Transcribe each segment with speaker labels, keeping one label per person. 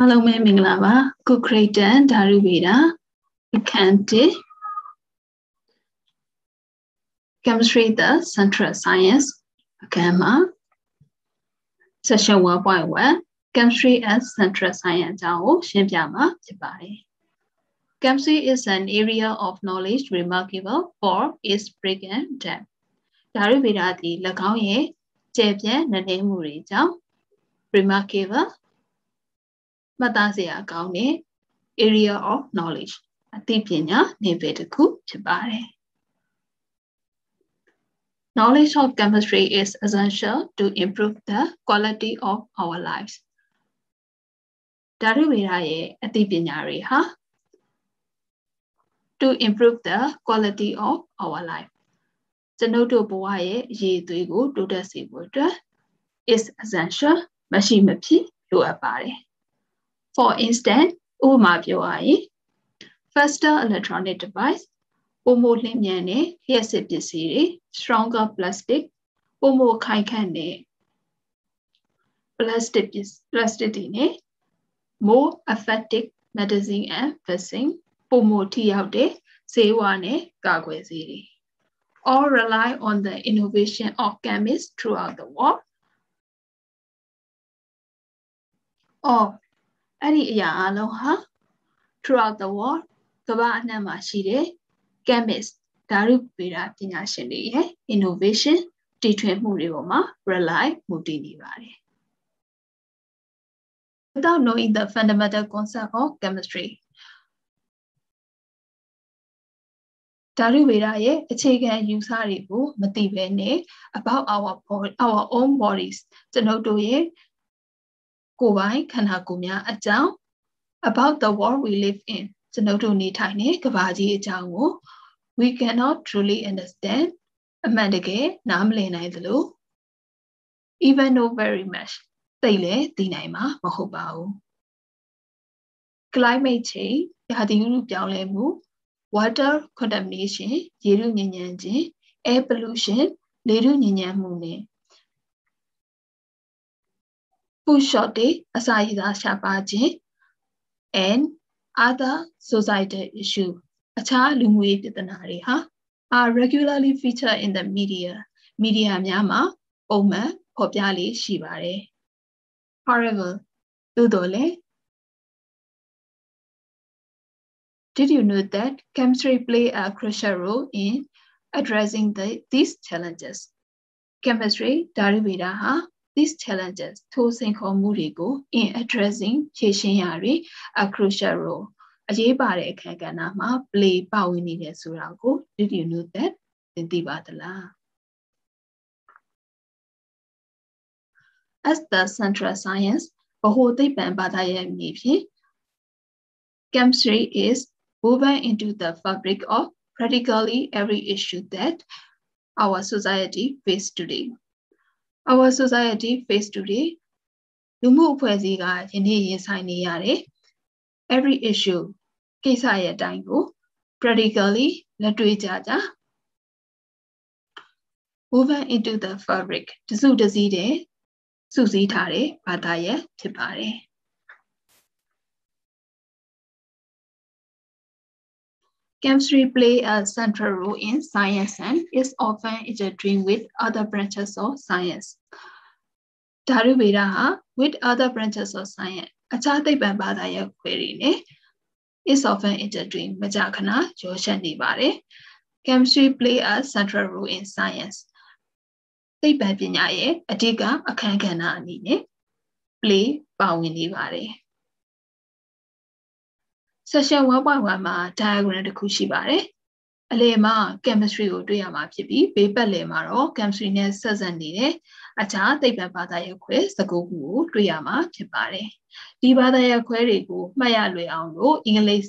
Speaker 1: အားလုံးပဲမင်္ဂလာပါကုခရိတန်ဓာရုဗေဒအခန်း1 Chemistry the Central Science အခန်းမှာ Session 1.1 Chemistry as Central Science အကြောင်းကိုရှင်းပြမှာဖြစ်ပါတယ် Chemistry is an area of knowledge remarkable for its breadth and depth ဓာရုဗေဒသည်၎င်းရဲ့ကျယ်ပြန့်နေမှုတွေကြောင့် remarkable မှတ်သားစရာကောင်းတဲ့ area of knowledge အသိပညာနယ်ပယ်တစ်ခုဖြစ်ပါတယ် Knowledge of chemistry is essential to improve the quality of our lives. ဓာတုဗေဒရဲ့အသိပညာတွေဟာ to improve the quality of our life ကျွန်ုပ်တို့ဘဝရဲ့အရေးအသွေးကိုတိုးတက်စေဖို့အတွက် is essential မရှိမဖြစ်လိုအပ်ပါတယ် For instance ဥပမာပြောရရင် faster electronic device ပုံမလျင်မြန်တဲ့လျှက်စစ်ပစ္စည်းတွေ stronger plastic ပုံမခိုင်ခန့်တဲ့ plastic plastic တွေနဲ့ more effective medicine and vaccine ပုံမထိရောက်တဲ့ဆေးဝါးနဲ့ကာကွယ်ဆေးတွေ all rely on the innovation of chemists throughout the world or အဲ့ဒီအရာအလုံးဟာ throughout the world ကမ္ဘာအနှံ့မှာရှိတဲ့ chemist ဓာတုဗေဒပညာရှင်တွေရဲ့ innovation တီထွင်မှုတွေပေါ်မှာ rely မူတည်နေပါတယ် Without knowing the fundamental concept of chemistry ဓာတုဗေဒရဲ့အခြေခံယူဆတွေကိုမသိဘဲနဲ့ about our our own bodies ကျွန်ုပ်တို့ရဲ့ ကိုယ်ပိုင်ခန္ဓာကိုယ်များအကြောင်း about the world we live in ကျွန်ုပ်တို့နေထိုင်တဲ့ကမ္ဘာကြီးအကြောင်းကို we cannot truly understand အမှန်တကယ်နားမလည်နိုင်သလို even know very much သိလည်းသိနိုင်မှာမဟုတ်ပါဘူး climate change ရာသီဥတုပြောင်းလဲမှု water contamination ရေထုညစ်ညမ်းခြင်း air pollution လေထုညစ်ညမ်းမှုနဲ့ food shortage, shapajin, and other societal issues, achar lungwe pitanari are regularly featured in the media. Media myama, oma, popiali Shivare. However, dudole, Did you know that chemistry play a crucial role in addressing the, these challenges? Chemistry, Dariviraha, these challenges ထိုစိန်ခေါ်မှုတွေကို in addressing ဖြေရှင်းရာတွင် a crucial role အရေးပါတဲ့အခန်းကဏ္ဍမှာ play ပါဝင်နေတယ်ဆိုတာကို did you know that သင်သိပါသလား as the central science ဗဟိုသိပ္ပံဘာသာရဲ့အမည်ဖြင့် chemistry is woven into the fabric of practically every issue that our society face today Our society face today လူမှုအဖွဲ့အစည်းကယနေ့ရင်ဆိုင်နေရတဲ့ every issue ကိစ္စရဲ့အတိုင်းကို practically လက်တွေ့ကြကြ woven into the fabric တစုတစည်းတဲ့စုစည်းထားတဲ့ဘာသာရဲ့ဖြစ်ပါတယ် Chemistry play a central role in science and is often intertwined with other branches of science. ဓာတုဗေဒဟာ with other branches of science အခြားသိပ္ပံဘာသာရပ်ခွဲတွေနဲ့ is often intertwined မကြာခဏရောရှက်နေပါတယ်။ Chemistry play a central role in science သိပ္ပံပညာရဲ့အဓိကအခန်းကဏ္ဍအနေနဲ့ play ပါဝင်နေပါတယ်။ session 1.1မှာ diagram တစ်ခုရှိပါတယ်။အလယ်မှာ chemistry ကိုတွေ့ရမှာဖြစ်ပြီးဘေးပတ်လည်မှာတော့ chemistry နဲ့ဆက်စပ်နေတဲ့အခြားသိပ္ပံဘာသာရပ်ခွဲစကားခုကိုတွေ့ရမှာဖြစ်ပါတယ်။ဒီဘာသာရပ်ခွဲတွေကိုမှတ်ရလွယ်အောင်လို့အင်္ဂလိပ်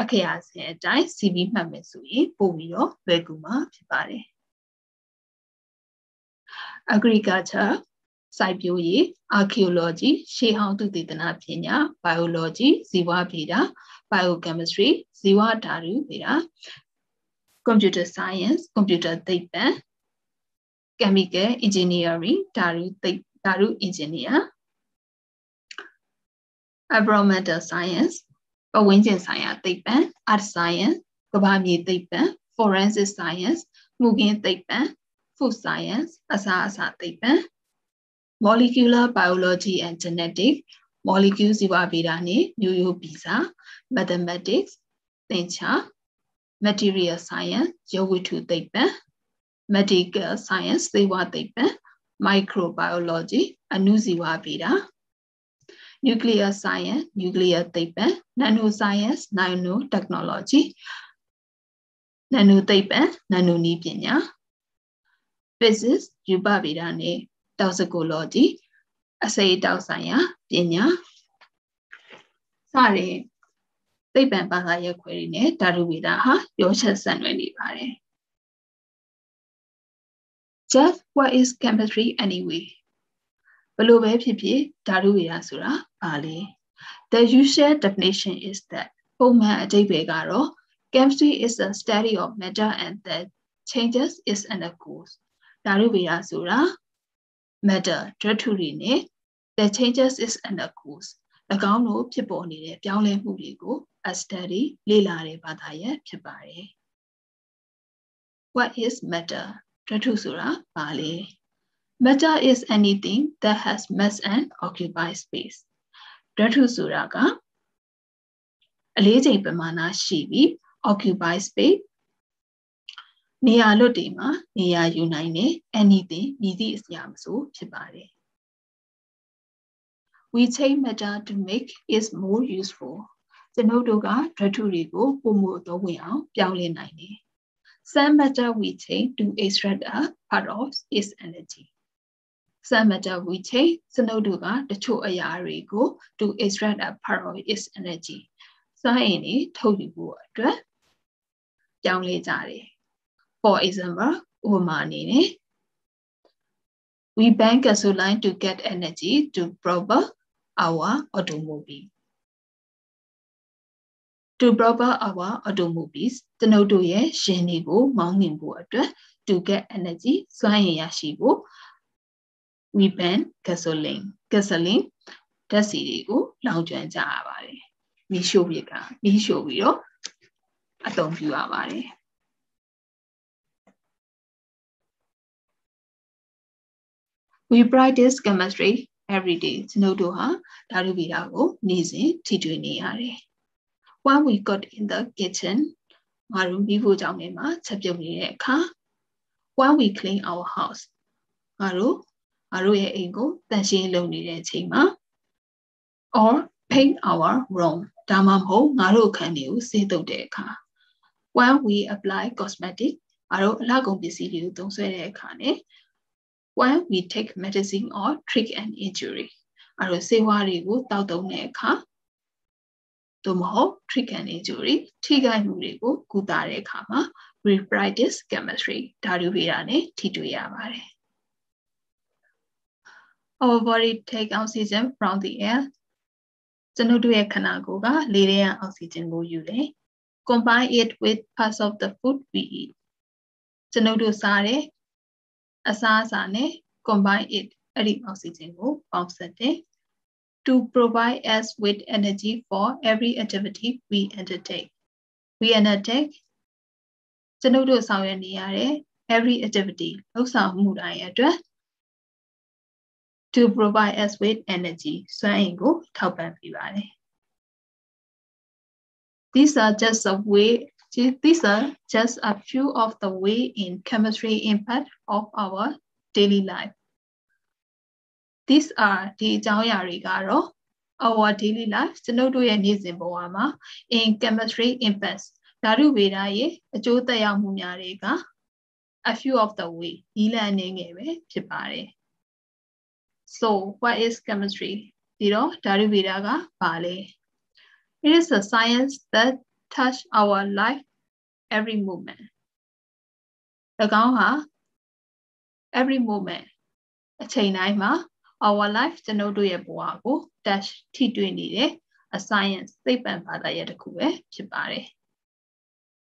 Speaker 1: အခရာစဉ်အတိုင်း CV မှတ်မယ်ဆိုရင်ပို့ပြီးတော့လွယ်ကူမှာဖြစ်ပါတယ်။ agriculture စိုက်ပျိုးရေး archaeology ရှေးဟောင်းသုတေသနပညာ biology ဇီဝဗေဒ biochemistry ဇီဝဓာတုဗေဒ computer science computer သိပ္ပံ chemical engineering ဓာတုသိဓာတု engineer environmental science ပတ်ဝန်းကျင်ဆိုင်ရာသိပ္ပံ art science ကမ္ဘာမြေသိပ္ပံ forensic science မှုခင်းသိပ္ပံ food science အစာအစာသိပ္ပံ molecular biology and genetics molecule ဇီဝဗေဒနဲ့မျိုးရိုးဗီဇ mathematics သင်္ချာ material science ရုပ်ဝတ္ထုသိပ္ပံ medical science သေဝသိပ္ပံ microbiology အဏုဇီဝဗေဒ nuclear science nuclear သိပ္ပံ nano science nano technology nano သိပ္ပံ nano နည်းပညာ physics ယူပဗေဒနဲ့ toxicology အစိတ်တောက်ဆိုင်ရာ ပညာစတဲ့သိပ္ပံဘာသာရပ်ခွဲတွေနဲ့ဓာတုဗေဒဟာရောချက်ဆံလွဲနေပါတယ် Just what is chemistry anyway ဘလို့ပဲဖြစ်ဖြစ်ဓာတုဗေဒဆိုတာဘာလဲ The usual definition is that ပုံမှန်အဓိပ္ပာယ်ကတော့ chemistry is a study of matter and that changes is an course ဓာတုဗေဒဆိုတာ matter ဓာတုတွေနဲ့ the changes is an course ၎င်းတို့ဖြစ်ပေါ်နေတဲ့ပြောင်းလဲမှုတွေကို a study လေ့လာတဲ့ဘာသာရပ်ဖြစ်ပါတယ် What is matter ဓာတုဆိုတာဘာလဲ Matter is anything that has mass and occupies space ဓာတုဆိုတာကအလေးချိန်ပမာဏရှိပြီး occupy space နေရာလွတ်တွေမှာနေရာယူနိုင်တဲ့ anything မြည်သည့်အရာမဆိုဖြစ်ပါတယ် we take matter to make is more useful ကျွန်ုပ်တို့ကဓာတုတွေကိုပုံမှုတော့ဝင်အောင်ပြောင်းလဲနိုင်တယ် some matter we take to extract a part of its energy some matter we take ကျွန်ုပ်တို့ကတချို့အရာတွေကို to extract a part of its energy စွမ်းအင်တွေထုတ်ယူဖို့အတွက်ပြောင်းလဲကြတယ် for example ဥပမာအနေနဲ့ we burn gasoline to get energy to proper our automobile to proper our automobiles ကျွန်ုပ်တို့ရဲ့ရှင်တွေကိုမောင်းနှင်ဖို့အတွက် to get energy စွမ်းရည်ရရှိဖို့ we burn gasoline gasoline ဓာတ်ဆီတွေကိုလောင်ကျွမ်းကြရပါတယ်မီးရှို့ပြကမီးရှို့ပြီးတော့အသုံးပြုရပါတယ် we practice chemistry every day ကျွန်တော်တို့ဟာဓာတုဗေဒကိုနေ့စဉ်ထိတွေ့နေရတယ် when we got in the kitchen ငါတို့မိဖို့ကြောင့်မှာချက်ပြုတ်နေတဲ့အခါ when we clean our house ငါတို့ငါတို့ရဲ့အိမ်ကိုတန့်ရှင်းလုပ်နေတဲ့အချိန်မှာ or paint our room ဒါမှမဟုတ်ငါတို့အခန်းတွေကိုစေးတုပ်တဲ့အခါ when we apply cosmetic ငါတို့အလှကုန်ပစ္စည်းတွေကိုသုံးစွဲတဲ့အခါ ਨੇ when we take medicine or treat an injury အဲ့တော့ဆေးဝါးတွေကိုတောက်သုံးတဲ့အခါသို့မဟုတ် treat an injury ထိခိုက်မှုတွေကိုကုသတဲ့အခါမှာ we practice chemistry ဓာတုဗေဒနဲ့ထိတွေ့ရပါတယ် Our body take oxygen from the air ကျွန်ုပ်တို့ရဲ့ခန္ဓာကိုယ်ကလေထဲကအောက်ဆီဂျင်ကိုယူတယ် combine it with parts of the food we eat ကျွန်ုပ်တို့စားတဲ့ အစားအစာနဲ့ combine it အဲ့ဒီအောက်ဆီဂျင်ကိုပေါင်းစပ်တယ် to provide us with energy for every activity we undertake we undertake ကျွန်ုပ်တို့ဆောင်ရွက်နေရတဲ့ every activity လုပ်ဆောင်မှုတိုင်းအတွက် to provide us with energy စွမ်းအင်ကိုထောက်ပံ့ပေးပါတယ် These are just a way these are just a few of the way in chemistry impact of our daily life these are ဒီအကြောင်းအရာတွေကတော့ our daily life ကျွန်ုပ်တို့ရဲ့နေ့စဉ်ဘဝမှာ in chemistry impacts ဓာတုဗေဒရဲ့အကျိုးသက်ရောက်မှုများတွေက a few of the way ဤလအနေငယ်ပဲဖြစ်ပါတယ် so what is chemistry ဒီတော့ဓာတုဗေဒကဘာလဲ it is a science that touch our life every moment ၎င်းဟာ every moment အချိန်တိုင်းမှာ our life ကျွန်ုပ်တို့ရဲ့ဘဝကို touch ထိတွေ့နေတဲ့အ science သိပ္ပံဘာသာရပ်တစ်ခုပဲဖြစ်ပါတယ်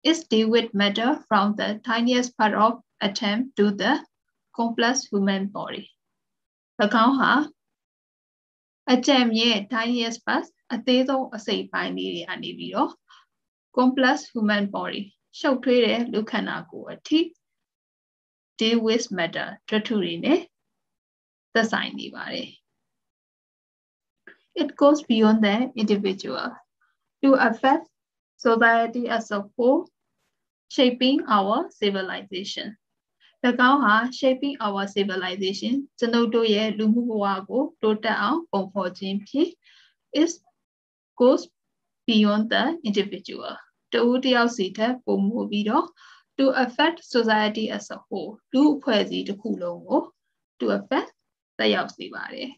Speaker 1: is deal with matter from the tiniest part of atom to the complex human body ၎င်းဟာ အကြံမြင့် tiniest parts အသေးဆုံးအစိတ်ပိုင်းလေးတွေအနေပြီးတော့ complex human body ရှုပ်ထွေးတဲ့လူခန္ဓာကိုယ်အထိ deal with matter တထုတွေနဲ့သက်ဆိုင်နေပါတယ် it goes beyond the individual to affect society as a whole shaping our civilization ၎င်းဟာ shaping our civilization ကျွန်ုပ်တို့ရဲ့လူမှုဘဝကိုတိုးတက်အောင်ပုံဖော်ခြင်းဖြင့် is goes beyond the individual တဦးတယောက်စီထက်ပိုမိုပြီးတော့ to affect society as a whole လူအဖွဲ့အစည်းတစ်ခုလုံးကို to affect သက်ရောက်စေပါတယ်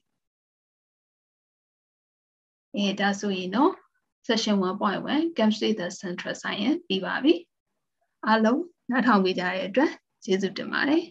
Speaker 1: အဲဒါဆိုရင်တော့ session 1.1 chemistry the central science ပြီးပါပြီအားလုံးနားထောင်ပေးကြတဲ့အတွက်ကျေးဇူးတင်ပါတယ်